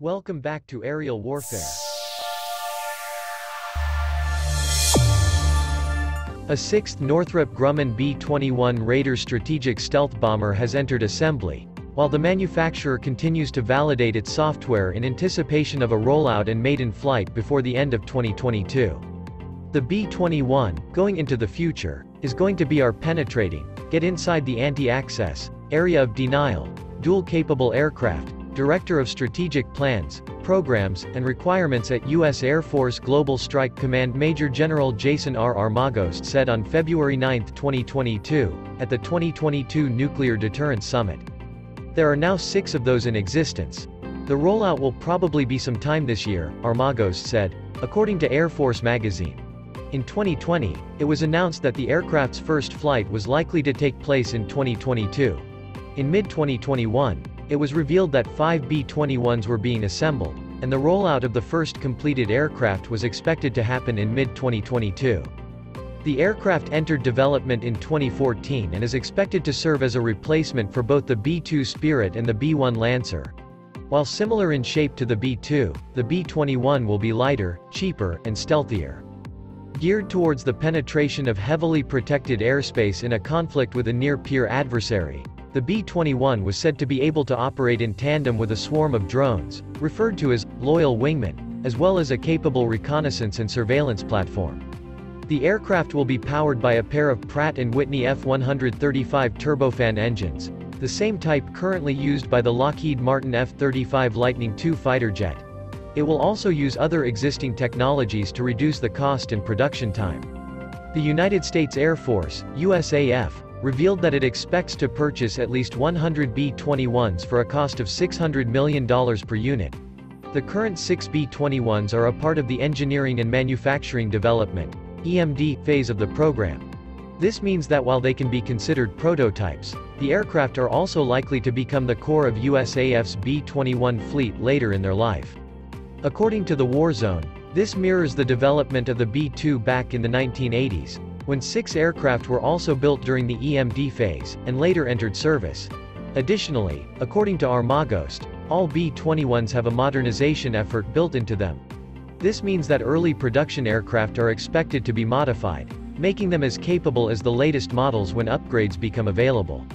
Welcome back to Aerial Warfare. A 6th Northrop Grumman B-21 Raider strategic stealth bomber has entered assembly, while the manufacturer continues to validate its software in anticipation of a rollout and maiden flight before the end of 2022. The B-21, going into the future, is going to be our penetrating, get inside the anti-access, area of denial, dual-capable aircraft, Director of Strategic Plans, Programs, and Requirements at U.S. Air Force Global Strike Command Major General Jason R. Armagost said on February 9, 2022, at the 2022 Nuclear Deterrence Summit. There are now six of those in existence. The rollout will probably be some time this year, Armagost said, according to Air Force magazine. In 2020, it was announced that the aircraft's first flight was likely to take place in 2022. In mid-2021, it was revealed that five B-21s were being assembled, and the rollout of the first completed aircraft was expected to happen in mid-2022. The aircraft entered development in 2014 and is expected to serve as a replacement for both the B-2 Spirit and the B-1 Lancer. While similar in shape to the B-2, the B-21 will be lighter, cheaper, and stealthier. Geared towards the penetration of heavily protected airspace in a conflict with a near-peer adversary, the B-21 was said to be able to operate in tandem with a swarm of drones, referred to as loyal wingmen, as well as a capable reconnaissance and surveillance platform. The aircraft will be powered by a pair of Pratt & Whitney F-135 turbofan engines, the same type currently used by the Lockheed Martin F-35 Lightning II fighter jet. It will also use other existing technologies to reduce the cost and production time. The United States Air Force, USAF, revealed that it expects to purchase at least 100 B-21s for a cost of $600 million per unit. The current six B-21s are a part of the Engineering and Manufacturing Development EMD, phase of the program. This means that while they can be considered prototypes, the aircraft are also likely to become the core of USAF's B-21 fleet later in their life. According to the Warzone, this mirrors the development of the B-2 back in the 1980s, when six aircraft were also built during the EMD phase, and later entered service. Additionally, according to Armagost, all B-21s have a modernization effort built into them. This means that early production aircraft are expected to be modified, making them as capable as the latest models when upgrades become available.